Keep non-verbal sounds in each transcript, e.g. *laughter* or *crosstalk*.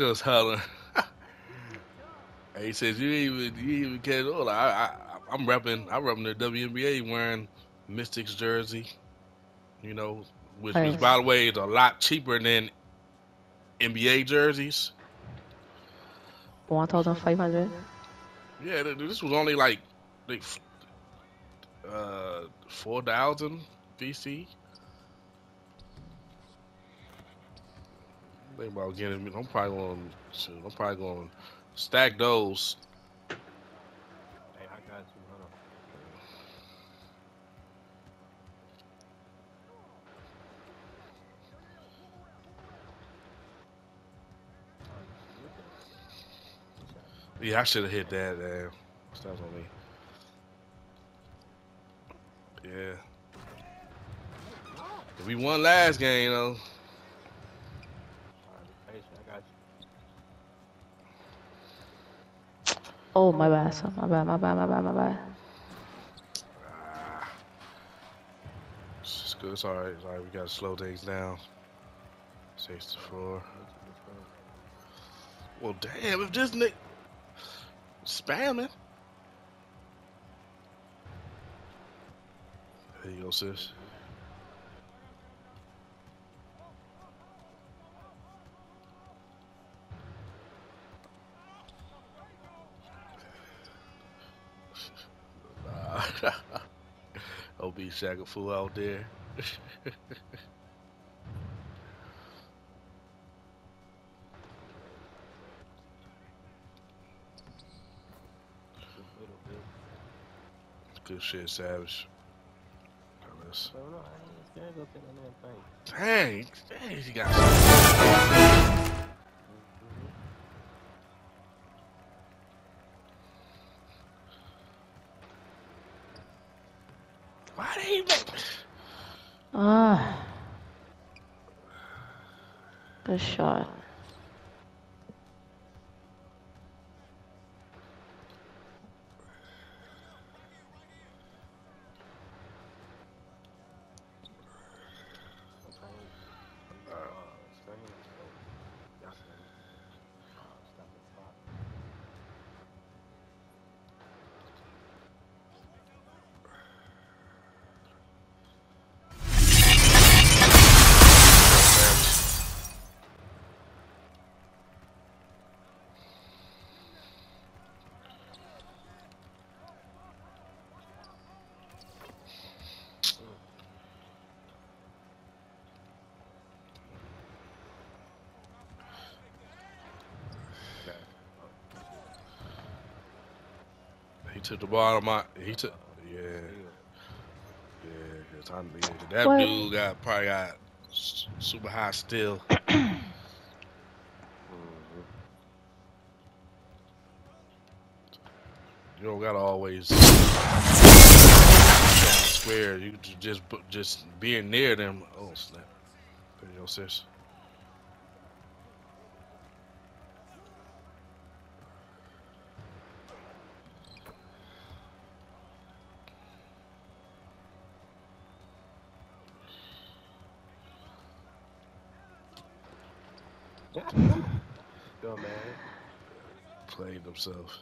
us hollering. *laughs* he says you even you even catch all. I, I I'm repping I'm repping the WNBA wearing Mystics jersey. You know, which, which by the way is a lot cheaper than NBA jerseys. One thousand five hundred. Yeah, this was only like like uh four thousand BC. Think about getting. I'm probably going. to I'm probably going to stack those. Hey, I got you. Hold on. Yeah, I should have hit that. Uh, that was on me. Yeah. We won last game, though. Alright, be patient. I got you. Oh my bad, son. My bad, my bad, my bad, my bad. It's good. It's all right. It's all right. We got to slow things down. Six to four. Well, damn, if this Nick spamming. There you go, sis. OB Shaka fool out there. Just a little bit. Good shit, Savage. Let's- So, no, I ain't to go damn thing. Dang, dang, he got. Why did he make? Ah. Good Took the of my. He took. Yeah, Yeah. yeah. 'cause yeah, that What? dude got probably got super high still. *clears throat* Mhm. You don't gotta always square. You just just being near them. Oh snap! There you go, sis. Man. Played themselves.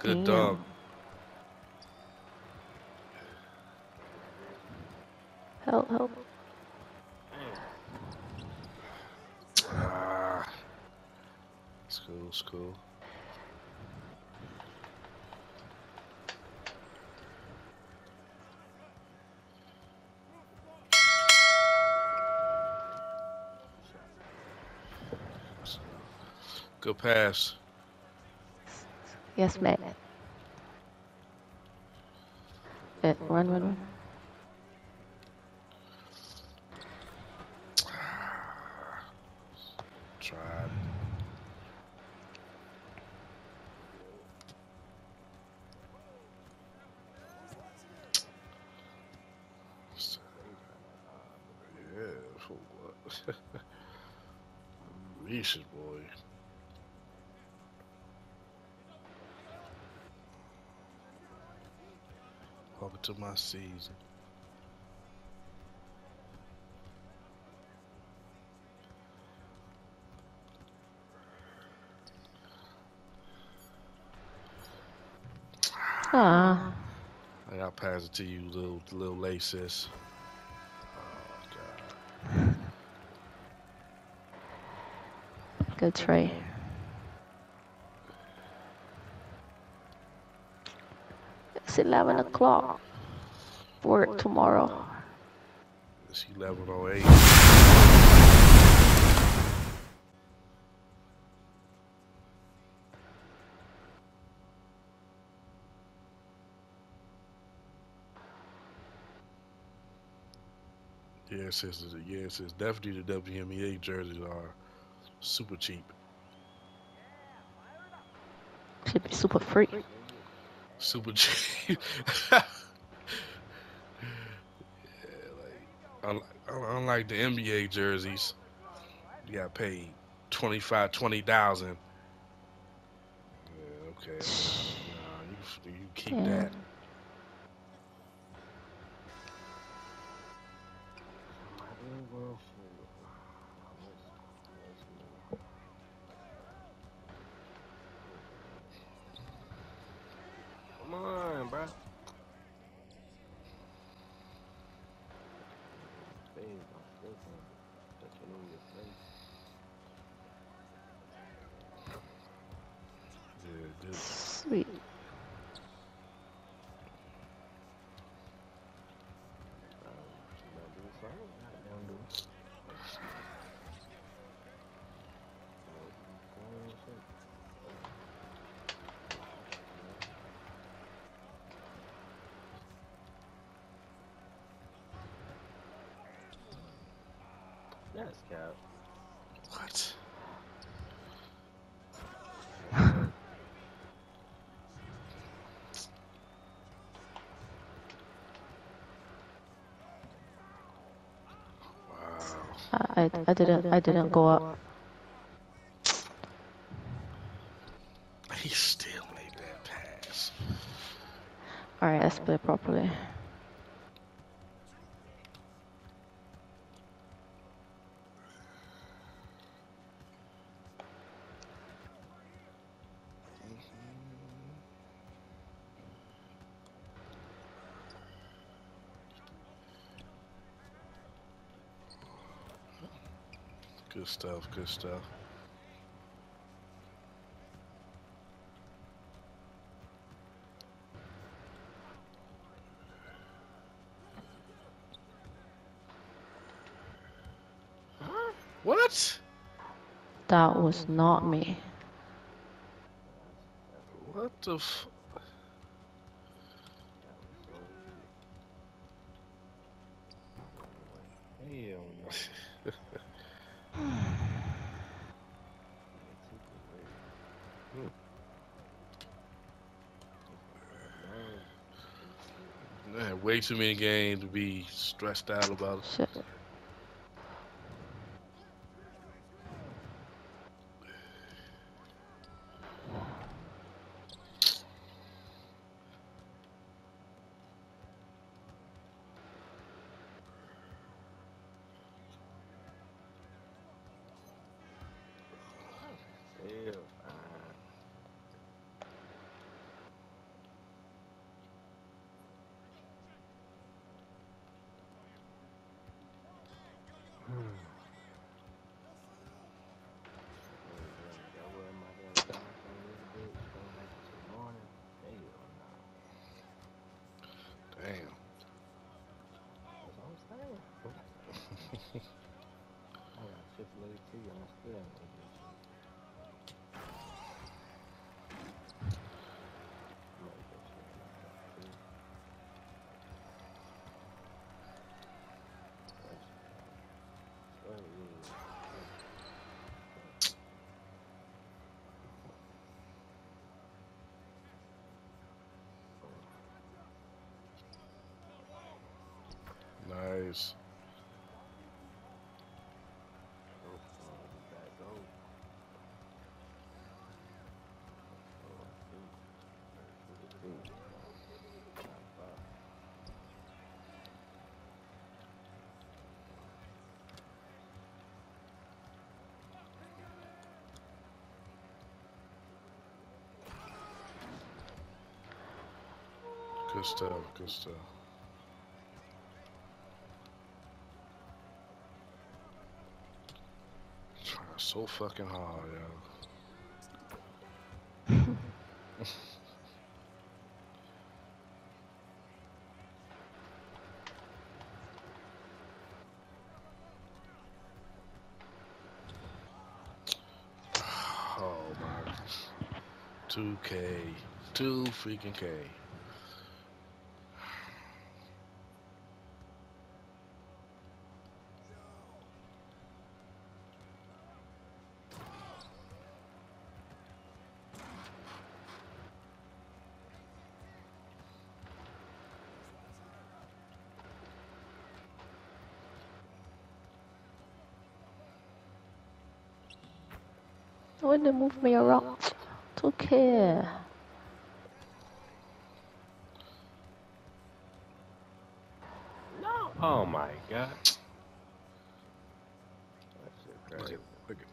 Good Damn. dog. Help, help. Ah. It's cool, it's cool. Good pass. Yes, ma'am. Run, run, run. Tried. *laughs* Yeah, for what? *laughs* Reese's boy. To my season. Ah, I gotta pass it to you, little little laces. Oh god. good try. It's 11 o'clock. for tomorrow. It's eleven oh eight. Yeah, it says yeah, it says definitely the WNBA jerseys are super cheap. Should be super free. Super cheap. *laughs* yeah, like unlike, unlike the NBA jerseys, you got paid 25, 20,000. Yeah, okay. Nah, you, you keep Yeah. that. Come on, bro. Face, my face, man. Touching on your face. Yeah, good. Sweet. Um, you gotta do something. Goddamn do it. Go on and That's cap. What? I, I, I didn't I didn't go up. He still made that pass. All right, let's play properly. Good stuff, good stuff. What? That was not me. What the f- Hell no. *laughs* way too many games to be stressed out about. Shit. Hell, Rose. Good stuff, good stuff. So fucking hard, yo. *laughs* Oh my. 2K. 2 freaking K. When they move me around, it's okay. No. Oh my god. That shit Look crazy. at, look at.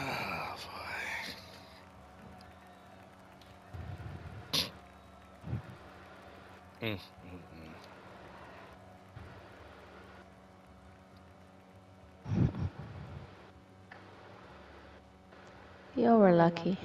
Ah, boy. Mm, mm, mm. You were lucky.